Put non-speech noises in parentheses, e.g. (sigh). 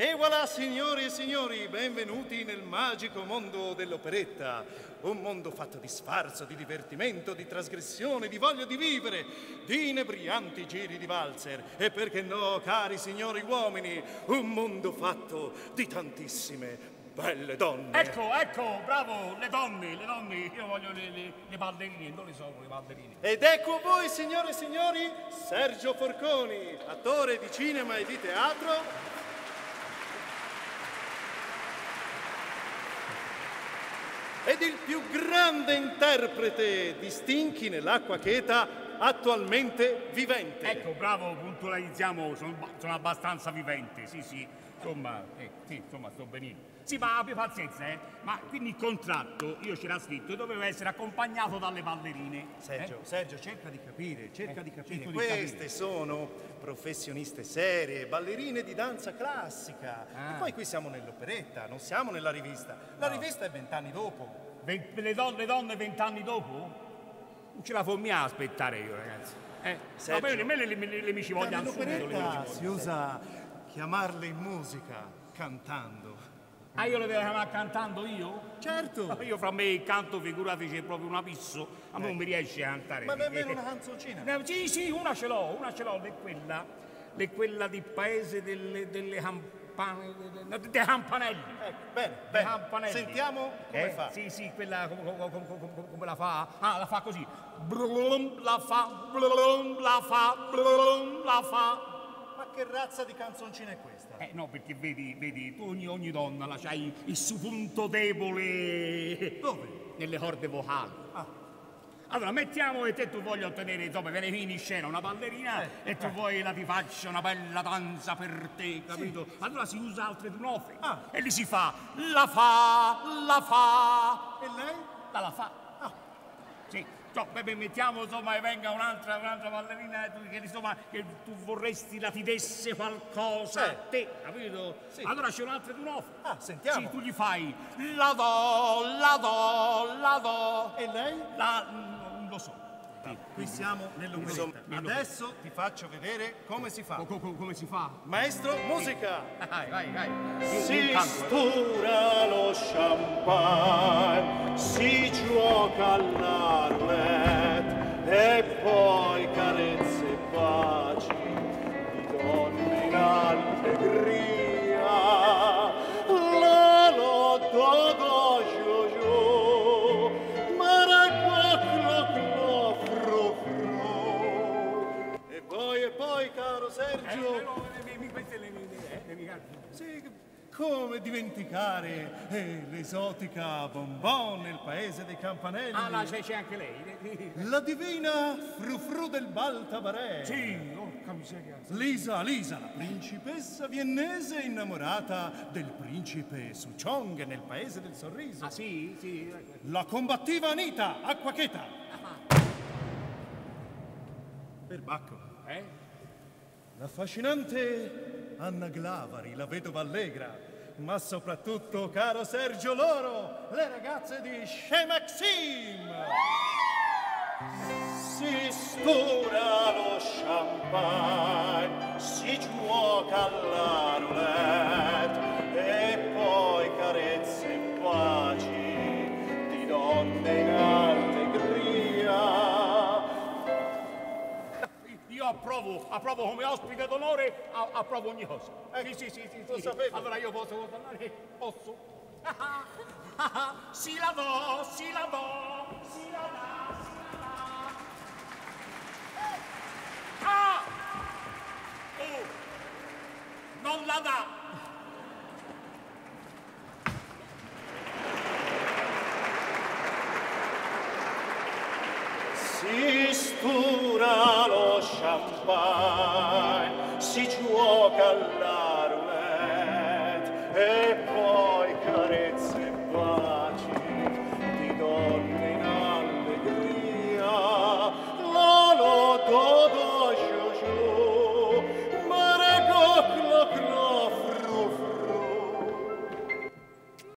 E voilà, signori e signori, benvenuti nel magico mondo dell'operetta. Un mondo fatto di sfarzo, di divertimento, di trasgressione, di voglia di vivere, di inebrianti giri di valzer. E perché no, cari signori uomini, un mondo fatto di tantissime belle donne. Ecco, ecco, bravo, le donne, le donne. Io voglio le, le, le ballerine, non le so le ballerine. Ed ecco a voi, signore e signori, Sergio Forconi, attore di cinema e di teatro, ed il più grande interprete di stinchi nell'acqua cheta attualmente vivente. Ecco, bravo, puntualizziamo, sono, sono abbastanza vivente, sì, sì. Insomma, eh, sì, insomma, sto benissimo. Sì, ma abbi pazienza, eh. Ma quindi il contratto, io c'era scritto, doveva essere accompagnato dalle ballerine. Sergio, eh? Sergio, cerca di capire, cerca Eh, di capire. cerco di Queste capire. sono professioniste serie, ballerine di danza classica. Ah. E poi qui siamo nell'operetta, non siamo nella rivista. La rivista è vent'anni dopo. Ve- le, donne, le donne vent'anni dopo? Non ce la fammi a aspettare io, ragazzi. Eh, Sergio. bene, me le, le, le, mi ci vogliono subito. si usa chiamarle in musica, cantando. Ah, io le devo chiamare cantando io? Certo, Io fra me il canto, figurati, c'è proprio un abisso. A me non mi riesce a cantare. ma nemmeno una (laughs) canzoncina. Eh, Sì, sì, una ce l'ho, una ce l'ho, è quella, è quella di paese delle, delle campane, dei campanelli. Ecco, bene, bene. campanelli. Sentiamo come Eh, fa. Sì, sì, quella come, come- come- come- come la fa? Ah, la fa così. Blum, la fa, blum, la fa, blum, la fa. Ma che razza di canzoncina è questa? Eh no, perché vedi, vedi, tu ogni, ogni donna la c'hai il suo punto debole. Dove? Nelle corde vocali. Ah. Allora, mettiamo che te tu voglia ottenere, insomma, viene in scena una ballerina Eh, e tu vuoi la ti faccia una bella danza per te, capito? Allora si usa altre triofe Ah. e lì si fa la fa, la fa, E lei? la la fa. Ah. Sì, cioè, mettiamo insomma che venga un'altra, un'altra ballerina e tu- che, insomma, che tu vorresti la ti desse qualcosa a Eh. te, capito? Sì. Allora c'è un'altra triofe. Ah, sentiamo. Sì, tu gli fai la do, la do, la do. E lei? La, non lo so. Qui siamo nell'operetta. Adesso ti faccio vedere come si fa. Co- co- co- come si fa? Maestro, musica! Vai, vai, vai. Io- Si eh. stura lo champagne, si gioca alla canto. Sì, come dimenticare eh, l'esotica Bonbon nel paese dei campanelli? Ah, là c'è, anche lei. (laughs) La divina frufru del Baltabarè. Sì, porca miseria. Lisa, Lisa, la principessa viennese innamorata del principe Suchong nel paese del sorriso. Ah, sì, sì. La combattiva Anita, acqua cheta. Per Bacco. Eh? L'affascinante Anna Glavari, la vedova allegra, ma soprattutto, caro Sergio Loro, le ragazze di Chez Maxime. Si stura lo champagne, si gioca alla roulette approvo, approvo come ospite d'onore, approvo ogni cosa. Ecco, sì, sì, sì, sì, lo sì. sapevo. Allora io posso, posso andare? (laughs) Posso? si la do, si la do, si la dà, si la dà. Ah! Oh! Non la dà! Si stura lo champagne, si gioca